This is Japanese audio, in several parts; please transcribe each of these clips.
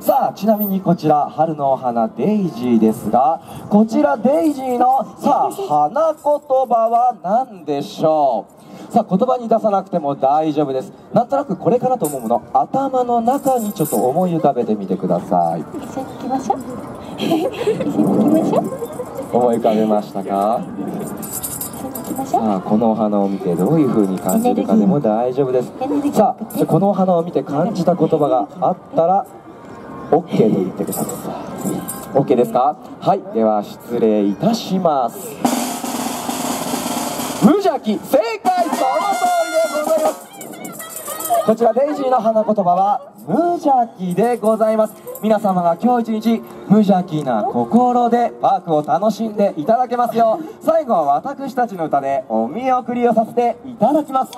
さあちなみにこちら春のお花デイジーですがこちらデイジーのさあ花言葉は何でしょう？さあ言葉に出さなくても大丈夫です。なんとなくこれかなと思うもの頭の中にちょっと思い浮かべてみてください。一緒に行きましょう。一緒に行きましょう。思い浮かべましたか？さあこのお花を見てどういう風に感じるかでも大丈夫です。さあこのお花を見て感じた言葉があったら OK と言ってください。OK ですか？はい。では失礼いたします。無邪気。正解。その通りでございます。こちらデイジーの花言葉は無邪気でございます。皆様が今日一日無邪気な心でパークを楽しんでいただけますよう最後は私たちの歌でお見送りをさせていただきます。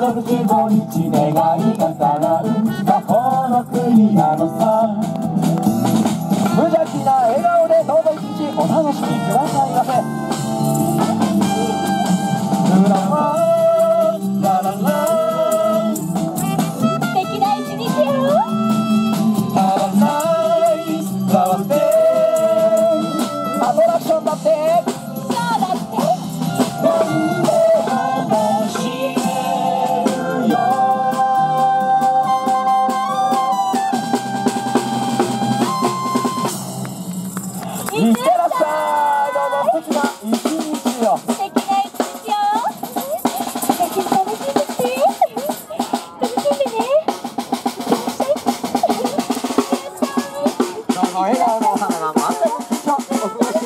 365日願いがさらう魔法の国なのさ無邪気な笑顔でどうぞ一日お楽しみください。笑顔のお花がまた？ちょっと